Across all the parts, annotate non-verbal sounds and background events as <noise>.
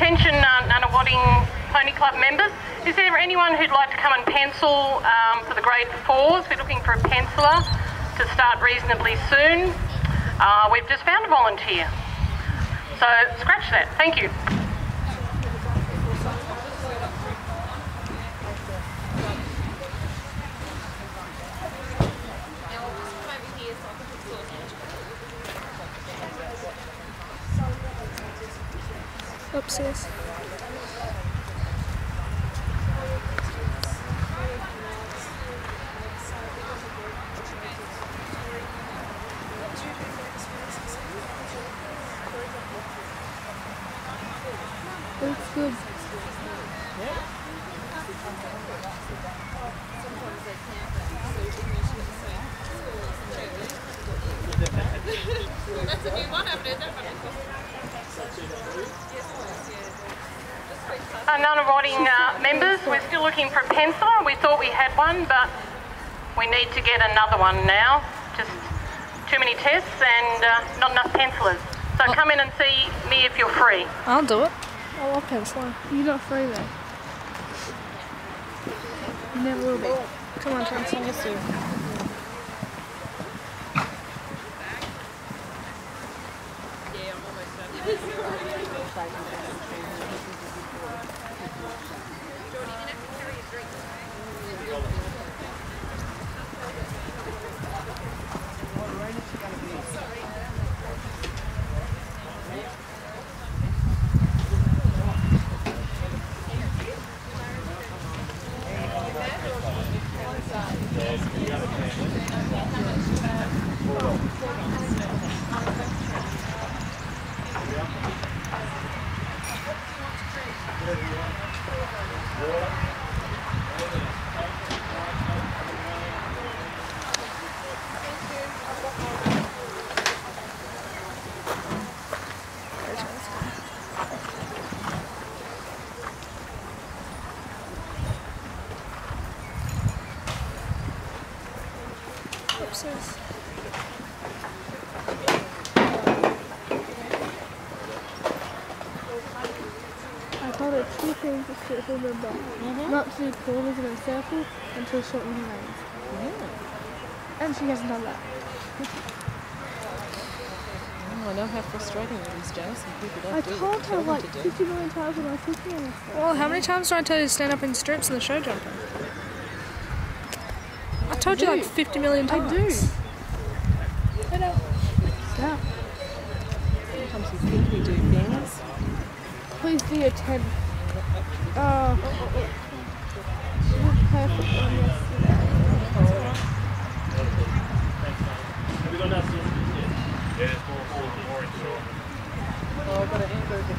Attention, uh, Nunawading Pony Club members. Is there anyone who'd like to come and pencil um, for the grade fours? We're looking for a penciler to start reasonably soon. Uh, we've just found a volunteer. So scratch that. Thank you. Upstairs. Looks good. That's a new one, I've heard that Uh, Nunawading uh, members, we're still looking for a penciler. We thought we had one, but we need to get another one now. Just too many tests and uh, not enough pencilers. So come in and see me if you're free. I'll do it. I love penciling. You're not free though. You never will be. Come on, Chance. Yes, sir. Upstairs. I told her two things to sit for the back. Not to do corners in a circle and to shorten her nails. And she hasn't done that. Oh, I know how frustrating it is, Jess, and people don't I do told her like to 50 million times when I was at her. Well, how many times do I tell you to stand up in stirrups in the show jumper? I told you like 50 million I times. do. Yeah. Sometimes you think we do things. Please do your 10. Oh. She was perfect one yesterday. Oh, I've got an hamburger.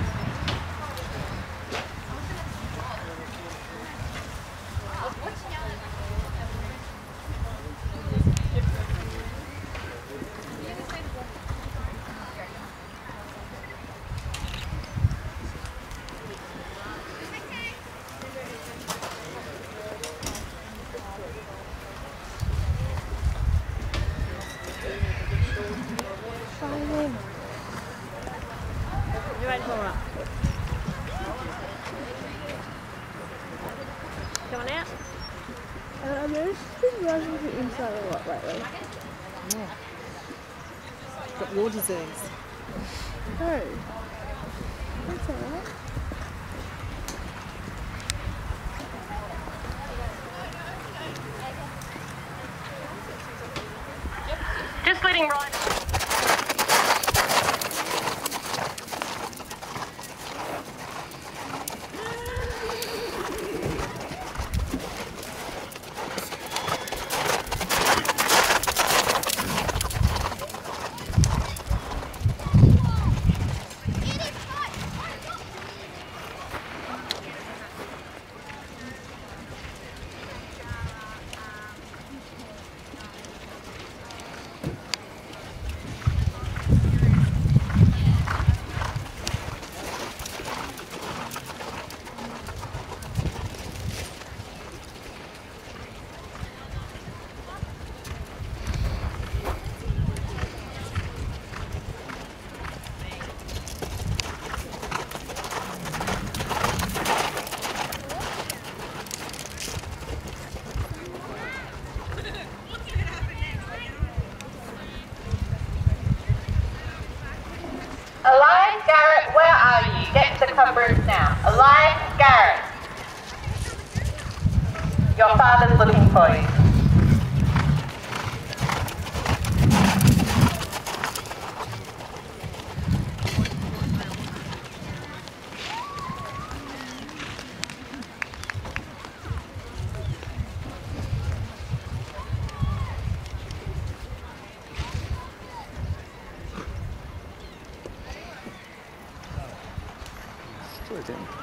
Fine in. You ready for it? Going out? And I noticed she's been rushing to inside a lot lately. Yeah. Got your disease. Oh. That's alright. Just letting right. Conference now. Elias Garrett. Your father's looking for you. What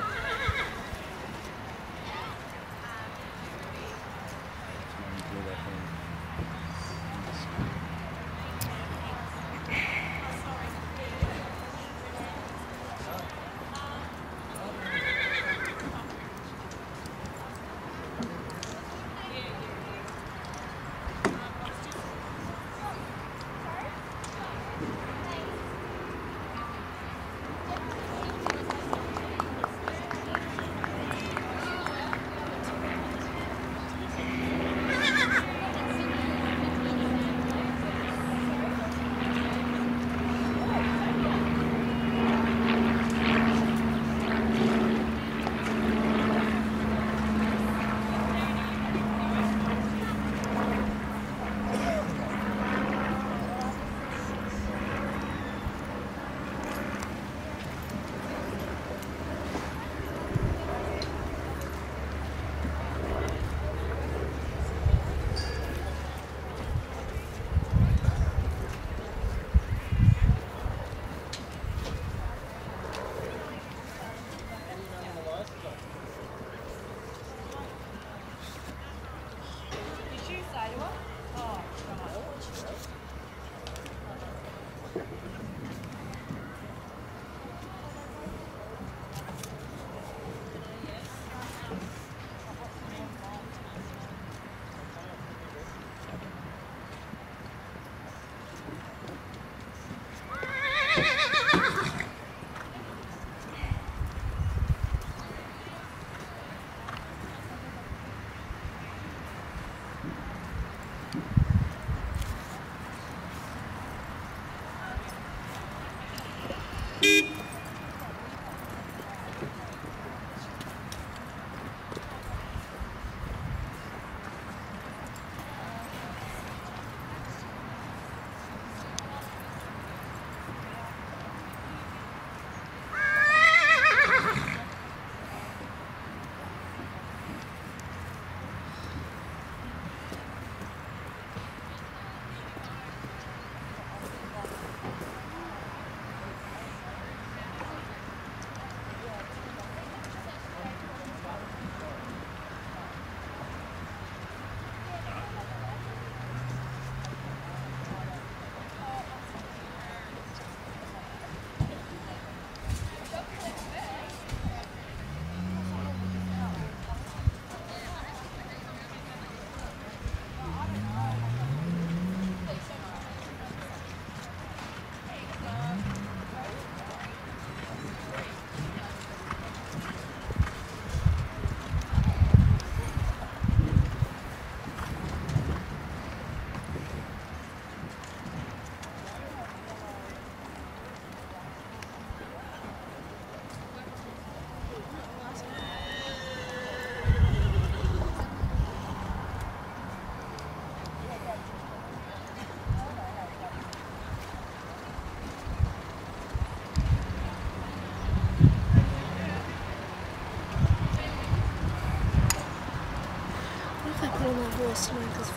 I put on my horse to make his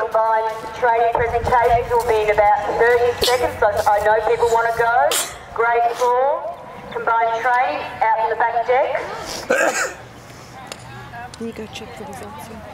combined training presentations will be in about 30 seconds. So I know people want to go. Grade four, combined training out in the back deck. <coughs> You go check the results?